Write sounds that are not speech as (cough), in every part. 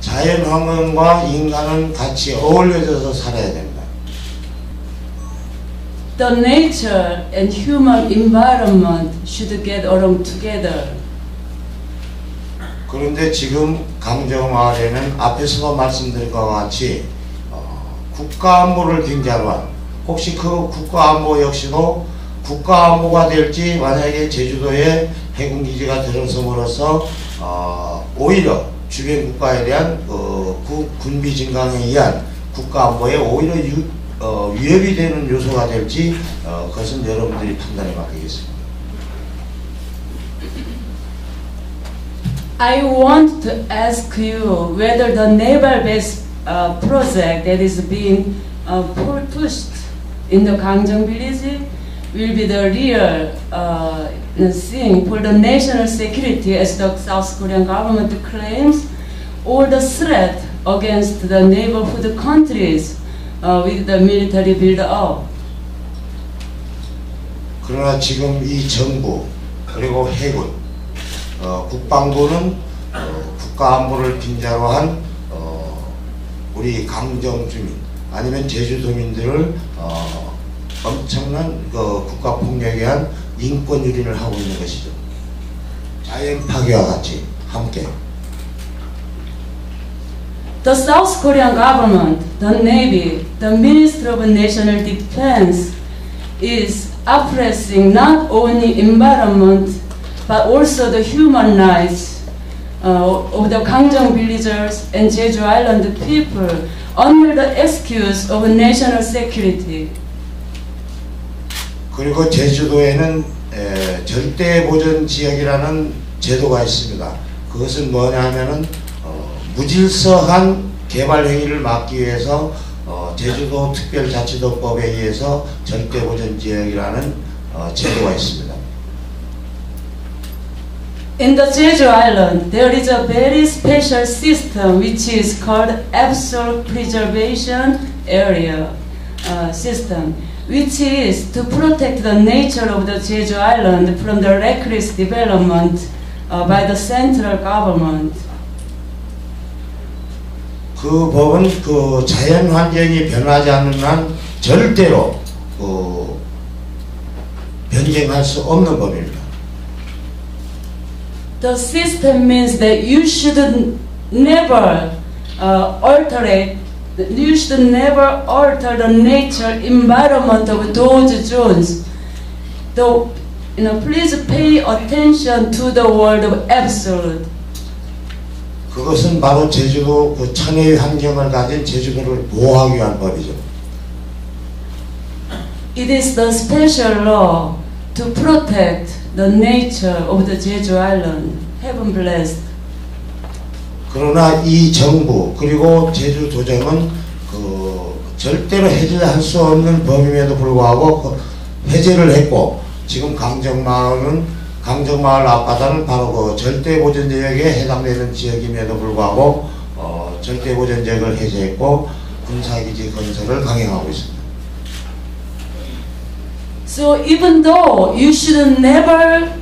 자연 환경과 인간은 같이 어울려져서 살아야 됩니다. The nature and human environment should get along together. 그런데 지금 강정마을에는 앞에서도 말씀드린 것과 같이 어, 국가안보를 빙자로 한 혹시 그 국가안보 역시도 국가안보가 될지 만약에 제주도에 해군기지가 들어섬으로써 어, 오히려 주변 국가에 대한 어, 구, 군비 증강에 의한 국가 안보에 오히려 유, 어, 위협이 되는 요소가 될지 어, 그것은 여러분들이 판단해 봐야겠습니다. I want to ask you whether the naval base uh, project that is being uh, pu- pushed in the Gangjang village will be the real uh, thing for the national security as the South Korean government claims, or the threat against the neighborhood countries uh, with the military build-up. 그러나 지금 이 정부 그리고 해군 어, 국방부는 어, 국가 안보를 빈자로 한 어, 우리 강정 주민 아니면 제주 도민들을 어, 엄청난 그 국가 폭력에 한 인권 유린을 하고 있는 것이죠. 자연 파괴와 같이 함께 The South Korean government, the Navy, the Ministry of National Defense is oppressing not only environment but also the human rights uh, of the Gangjang villagers and Jeju Island people under the excuse of national security. 그리고 제주도에는 에, 절대 보전 지역이라는 제도가 있습니다. 그것은 뭐냐 하면은 어, 무질서한 개발 행위를 막기 위해서 어, 제주도 특별자치도법에 의해서 절대 보전 지역이라는 어, 제도가 있습니다. In the Jeju Island, there is a very special system which is called Absolute Preservation Area uh, System, which is to protect the nature of the Jeju Island from the reckless development uh, by the central government. 그 법은 그 자연 환경이 변하지 않는 한 절대로 그 변경할 수 없는 법입니다. The system means that you should never uh, alter it. You should never alter the nature environment of those zones. Though, you know, please pay attention to the word of absolute. 그것은 바로 제주도 그 천혜의 환경을 가진 제주도를 보호하기 위한 법이죠. It is the special law to protect the nature of the Jeju Island. Heaven blessed. 그러나 이 정부 그리고 제주도정은 그 절대로 해제할 수 없는 법임에도 불구하고 그 해제를 했고 지금 강정마을은 강정마을 앞바다는 바로 그 절대보전 지역에 해당되는 지역임에도 불구하고 어, 절대보전 지역을 해제했고 군사기지 건설을 강행하고 있습니다. So even though you should never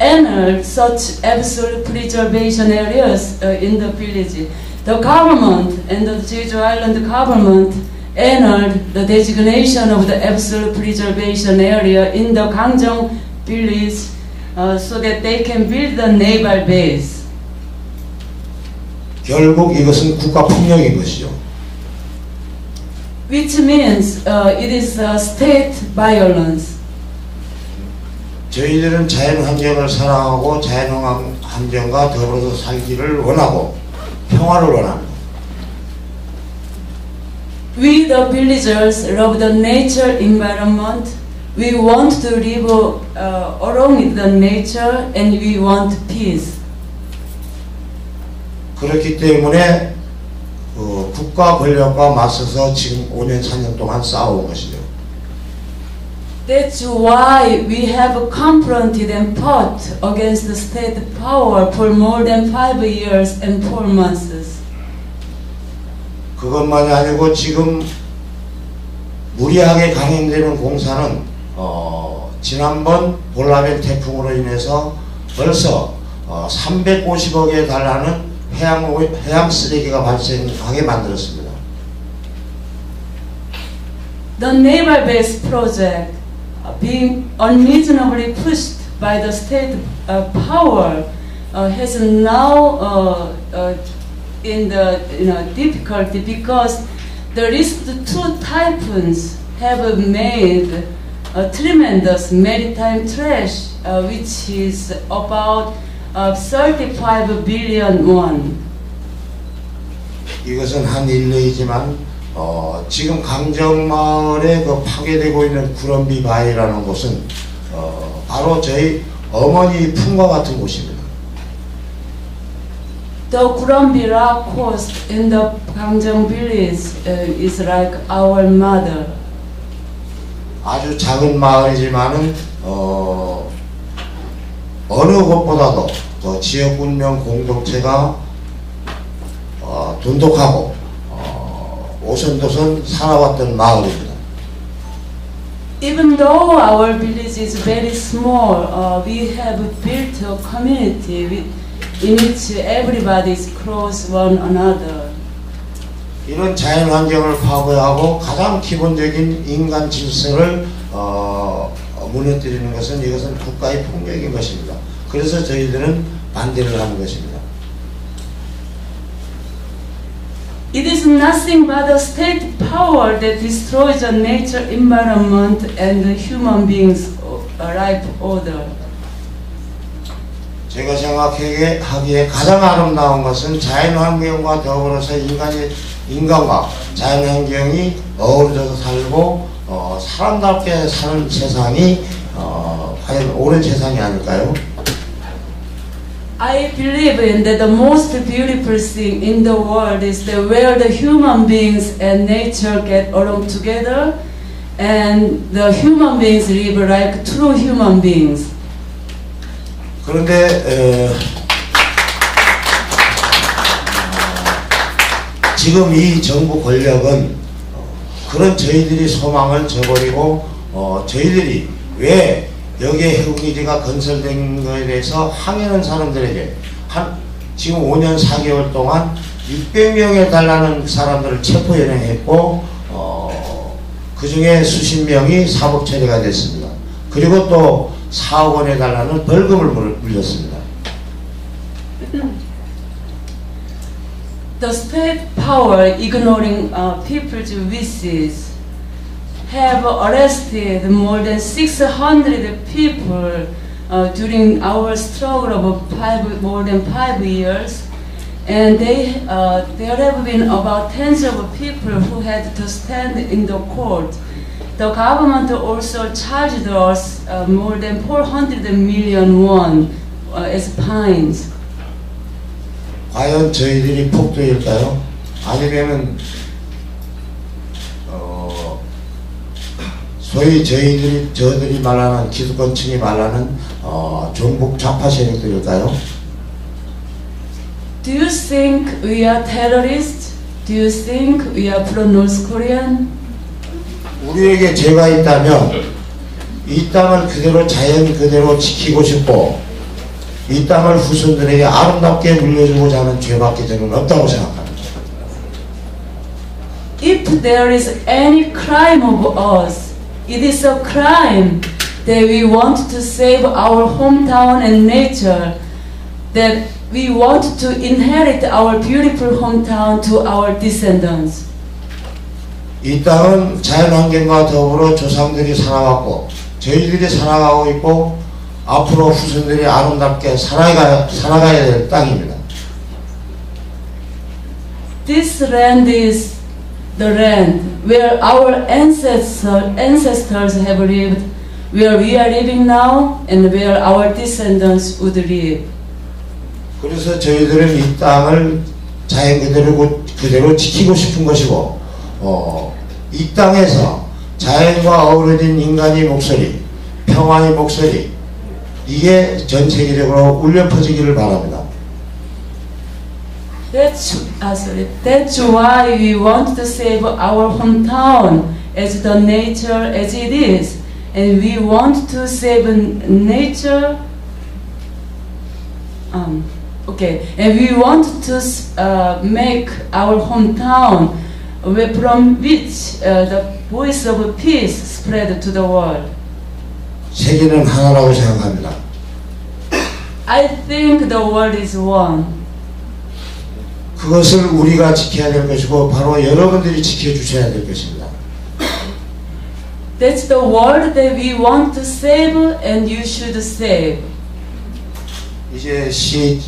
enter such absolute preservation areas uh, in the village, the government and the Jeju Island government entered the designation of the absolute preservation area in the Gangjong village uh, so that they can build the naval base. 결국 이것은 국가 폭력인 것이죠. Which means uh, it is uh, state violence. 저희들은 자연 환경을 사랑하고 자연 환- 환경과 더불어서 살기를 원하고 평화를 원합니다. We, the villagers, love the nature environment. We want to live uh, along with the nature and we want peace. 그렇기 때문에 그 국가 권력과 맞서서 지금 5년 4년 동안 싸워온 것이죠. That's why we have confronted and fought against the state power for more than five years and four months. 그것만이 아니고 지금 무리하게 강행되는 공사는 어, 지난번 볼라벤 태풍으로 인해서 벌써 어, 350억에 달하는 해양 오- 해양 쓰레기가 발생하게 만들었습니다. The naval-based project uh, being unreasonably pushed by the state uh, power uh, has now uh, uh, in the you know, difficulty because the recent two typhoons have made a tremendous maritime trash, uh, which is about uh, 35 billion won. 이것은 한 일례이지만 어, 지금 강정마을에 그 파괴되고 있는 구럼비 바위라는 곳은 어, 바로 저희 어머니 품과 같은 곳입니다. The Kurambi rock coast in the Gangjang village uh, is like our mother. 아주 작은 마을이지만은 어, 어느 곳보다도 그 지역 운명 공동체가 어, 돈독하고 어, 오선도선 살아왔던 마을입니다. Even though our village is very small, uh, we have built a community with, in which everybody is close one another. 이런 자연 환경을 파괴하고 가장 기본적인 인간 질서를 어, 어, 무너뜨리는 것은 이것은 국가의 폭력인 것입니다. 그래서 저희들은 반대를 하는 것입니다. It is nothing but a state power that destroys the nature environment and the human beings' uh, life order. 제가 생각하기에 하기에 가장 아름다운 것은 자연환경과 더불어서 인간이 인간과 자연환경이 어우러져서 살고 어, 사람답게 사는 세상이 어, 과연 옳은 세상이 아닐까요? I believe in that the most beautiful thing in the world is that where the human beings and nature get along together and the human beings live like true human beings. 그런데 에, 어, 지금 이 정부 권력은 어, 그런 저희들이 소망을 저버리고 어, 저희들이 왜 여기에 해군기지가 건설된 것에 대해서 항의하는 사람들에게 한 지금 5년 4개월 동안 600명에 달하는 사람들을 체포연행했고 어, 그 중에 수십 명이 사법 처리가 됐습니다. 그리고 또 4억 원에 달하는 벌금을 물- 물렸습니다. The state power ignoring uh, people's wishes have arrested more than 600 people uh, during our struggle of five, more than five years. And they, uh, there have been about tens of people who had to stand in the court. The government also charged us uh, more than 400 million won uh, as fines. 과연 저희들이 폭도일까요? 아니면은 소위 저희들이 저들이 말하는 기득권층이 말하는 어, 종북 좌파 세력들일까요? Do you think we are terrorists? Do you think we are pro-North Korean? 우리에게 죄가 있다면 이 땅을 그대로 자연 그대로 지키고 싶고 이 땅을 후손들에게 아름답게 물려주고자 하는 죄밖에 저는 없다고 생각합니다. If there is any crime of us, it is a crime that we want to save our hometown and nature, that we want to inherit our beautiful hometown to our descendants. 이 땅은 자연환경과 더불어 조상들이 살아왔고 저희들이 살아가고 있고 앞으로 후손들이 아름답게 살아가, 살아가야 될 땅입니다. This land is the land where our ancestor, ancestors have lived, where we are living now, and where our descendants would live. 그래서 저희들은 이 땅을 자연 그대로, 그대로 지키고 싶은 것이고 어, 이 땅에서 자연과 어우러진 인간의 목소리, 평화의 목소리 이게 전 세계적으로 울려 퍼지기를 바랍니다. That's, uh, sorry, that's why we want to save our hometown as the nature as it is. And we want to save n- nature. Um, Okay, and we want to uh, make our hometown where from which uh, the voice of peace spread to the world. 세계는 하나라고 생각합니다. I think the world is one. 그것을 우리가 지켜야 될 것이고 바로 여러분들이 지켜주셔야 될 것입니다. That's the world that we want to save and you should save. 이제 시,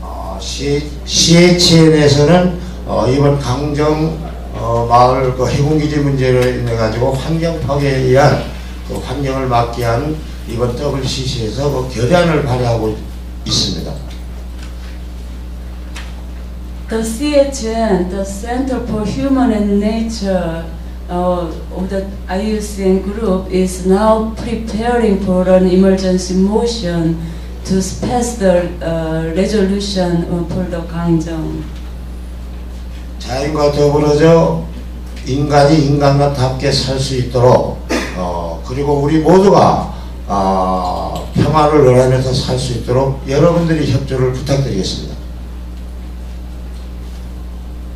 어, 시, CHN에서는 어, 이번 강정 어, 마을 그 해군기지 문제로 인해 가지고 환경 파괴에 의한 그 환경을 막기 위한 이번 WCC에서 그 결의안을 발의하고 있습니다. The CHN, the Center for Human and Nature uh, of the IUCN group, is now preparing for an emergency motion to pass the uh, resolution uh, for the Gangjang. 자연과 더불어져 인간이 인간과 답게 살 수 있도록 어, 그리고 우리 모두가 아, 평화를 원하면서 살 수 있도록 여러분들이 협조를 부탁드리겠습니다.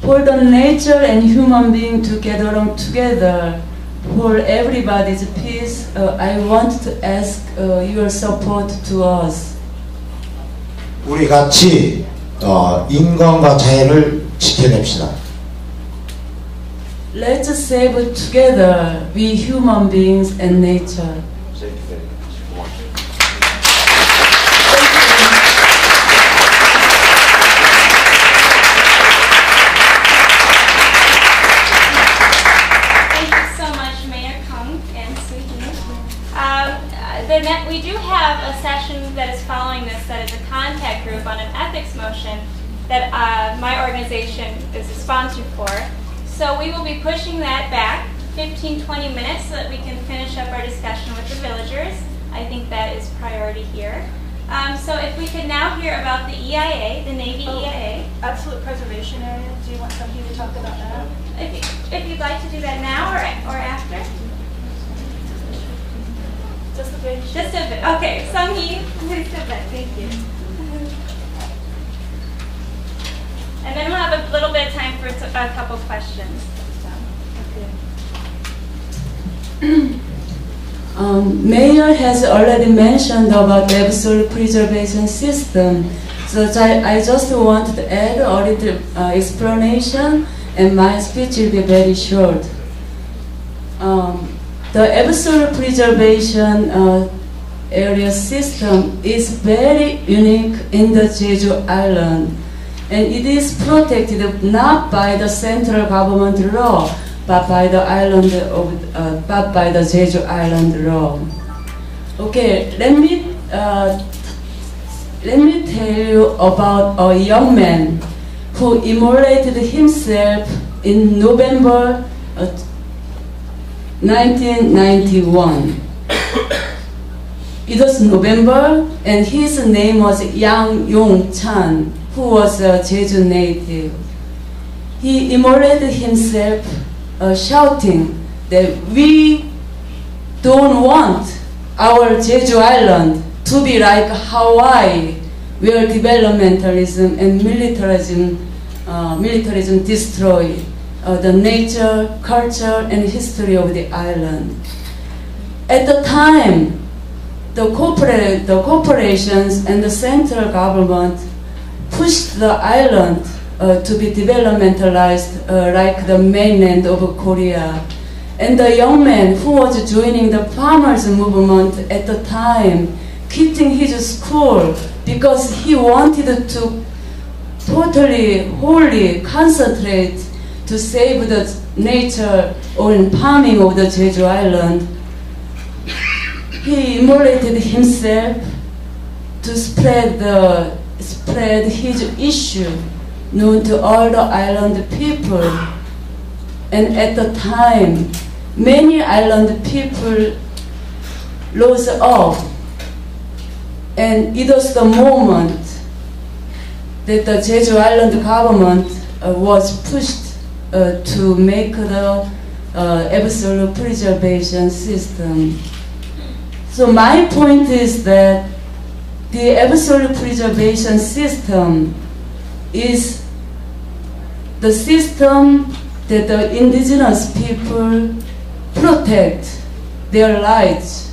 For the nature and human being to get along together, for everybody's peace, uh, I want to ask uh, your support to us. 우리 같이 어, 인간과 자연을 지켜냅시다. Let's save together, we human beings and nature. Group on an ethics motion that uh, my organization is a sponsor for. So we will be pushing that back 15, 20 minutes so that we can finish up our discussion with the villagers. I think that is priority here. Um, so if we could now hear about the EIA, the Navy Oh. EIA. Absolute preservation area, do you want somebody to talk about that? If, you, if you'd like to do that now or, or after. Just a bit. Just a bit. Okay, Sunghee, please step back. Thank you. And then we'll have a little bit of time for a couple questions. (clears throat) Um, Mayor has already mentioned about the absolute preservation system, so I, I just want to add a little uh, explanation, and my speech will be very short. Um, the absolute preservation uh, area system is very unique in the Jeju Island, and it is protected not by the central government law, but by the island of, uh, but by the Jeju Island law. Okay, let me uh, let me tell you about a young man who immolated himself in November uh, 1991. It was November, and his name was Yang Yong Chan, who was a Jeju native. He immolated himself, uh, shouting that we don't want our Jeju Island to be like Hawaii, where developmentalism and militarism, uh, militarism destroy uh, the nature, culture, and history of the island. At the time, the, corporate, the corporations and the central government pushed the island uh, to be developmentalized uh, like the mainland of Korea. And the young man who was joining the farmers movement at the time, quitting his school because he wanted to totally, wholly concentrate to save the nature or farming of the Jeju Island. He immolated himself to spread the spread his issue known to all the island people. And at the time, many island people rose up. And it was the moment that the Jeju Island government uh, was pushed uh, to make the uh, absolute preservation system. So my point is that the absolute preservation system is the system that the indigenous people protect their rights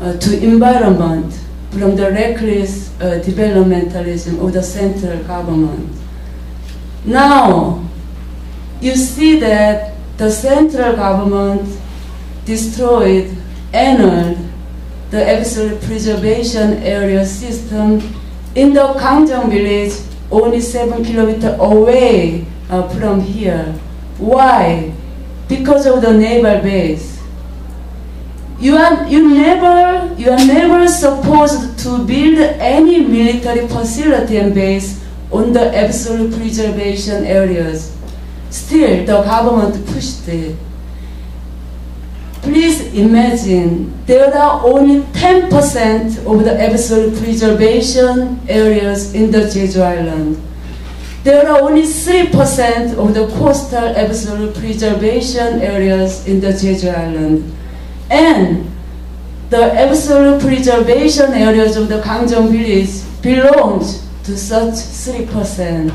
uh, to environment from the reckless uh, developmentalism of the central government. Now, you see that the central government destroyed, annulled the absolute preservation area system in the Gangjeong village, only seven kilometers away uh, from here. Why? Because of the naval base. You are you never you are never supposed to build any military facility and base on the absolute preservation areas. Still, the government pushed it. Please imagine there are only 10% of the absolute preservation areas in the Jeju Island. There are only 3% of the coastal absolute preservation areas in the Jeju Island. And the absolute preservation areas of the Gangjeong village belongs to such 3%.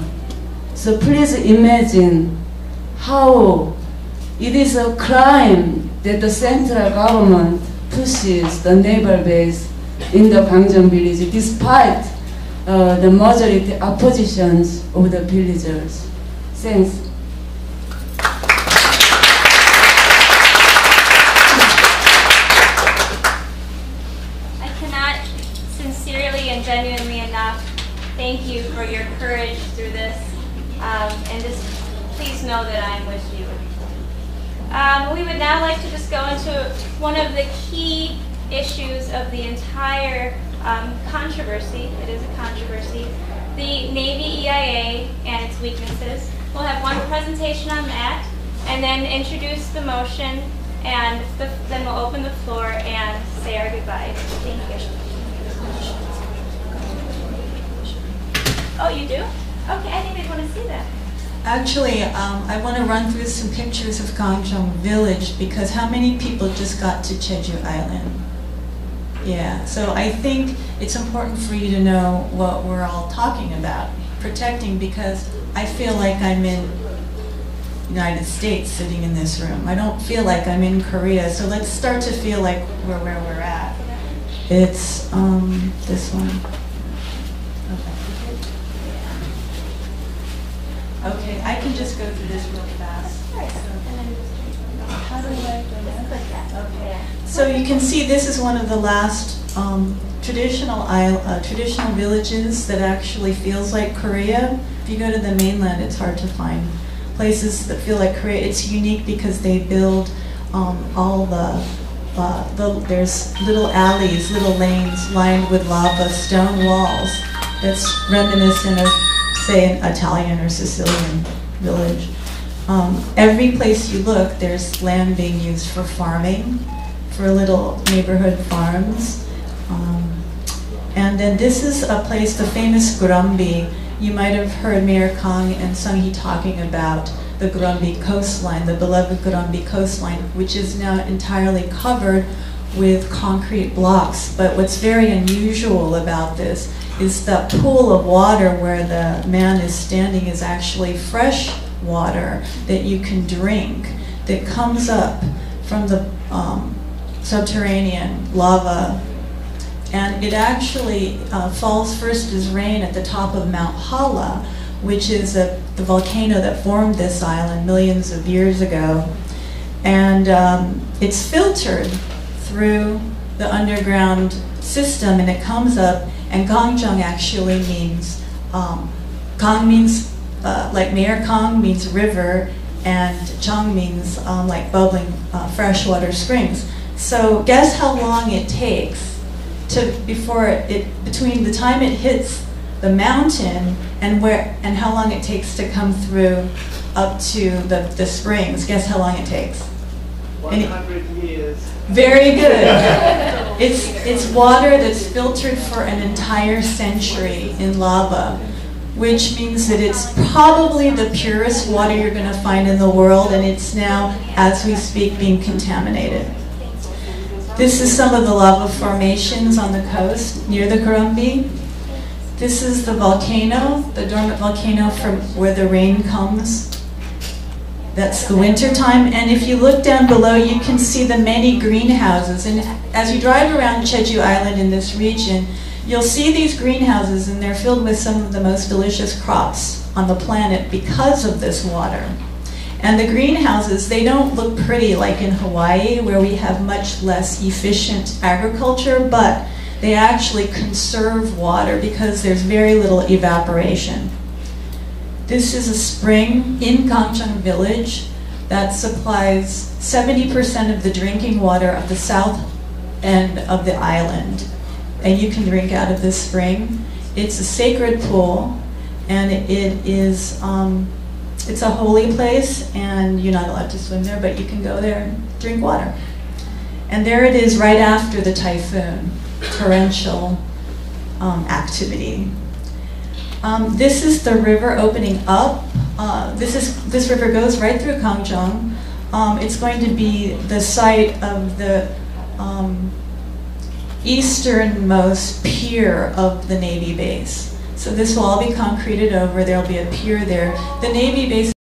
So please imagine how it is a crime that the central government pushes the naval base in the Gangjeong village despite uh, the majority oppositions of the villagers. Thanks. I cannot sincerely and genuinely enough thank you for your courage through this. Um, and just please know that I'm with you. Um, we would now like to just go into one of the key issues of the entire um, controversy. It is a controversy. The Navy EIA and its weaknesses. We'll have one presentation on that and then introduce the motion and the, then we'll open the floor and say our goodbyes. Thank you. Oh, you do? Okay, I think they'd want to see that. Actually, um, I want to run through some pictures of Gangjeong Village because how many people just got to Jeju Island? Yeah, so I think it's important for you to know what we're all talking about, protecting because I feel like I'm in United States sitting in this room. I don't feel like I'm in Korea, so let's start to feel like we're where we're at. It's um, this one. Okay, I can just go through this real fast. How do I do that? Okay. So you can see this is one of the last um, traditional isle, uh, traditional villages that actually feels like Korea. If you go to the mainland, it's hard to find places that feel like Korea. It's unique because they build um, all the, uh, the there's little alleys, little lanes lined with lava stone walls. That's reminiscent of say an Italian or Sicilian village. Um, every place you look, there's land being used for farming, for little neighborhood farms. Um, and then this is a place, the famous Gurumbi. You might have heard Mayor Kang and Sung talking about the Gurumbi coastline, the beloved Gurumbi coastline, which is now entirely covered with concrete blocks. But what's very unusual about this is the pool of water where the man is standing is actually fresh water that you can drink that comes up from the um, subterranean lava. And it actually uh, falls first as rain at the top of Mount Halla, which is a, the volcano that formed this island millions of years ago. And um, it's filtered through the underground system and it comes up and Gangjeong actually means, um, Kang means, uh, like Mayor Kang means river, and Chang means um, like bubbling uh, freshwater springs. So guess how long it takes to before it between the time it hits the mountain and where and how long it takes to come through up to the, the springs. Guess how long it takes? 100 years. Very good. It's, it's water that's filtered for an entire century in lava, which means that it's probably the purest water you're going to find in the world, and it's now, as we speak, being contaminated. This is some of the lava formations on the coast near the Gurumbi. This is the volcano, the dormant volcano from where the rain comes. That's the winter time. And if you look down below, you can see the many greenhouses. And as you drive around Jeju Island in this region, you'll see these greenhouses and they're filled with some of the most delicious crops on the planet because of this water. And the greenhouses, they don't look pretty like in Hawaii where we have much less efficient agriculture, but they actually conserve water because there's very little evaporation. This is a spring in Gangjeong village that supplies 70% of the drinking water of the south end of the island. And you can drink out of this spring. It's a sacred pool and it is um, it's a holy place and you're not allowed to swim there, but you can go there and drink water. And there it is right after the typhoon, torrential um, activity. Um, this is the river opening up. Uh, this is this river goes right through Gangjeong. Um, it's going to be the site of the um, easternmost pier of the Navy base. So this will all be concreted over. There'll be a pier there. The Navy base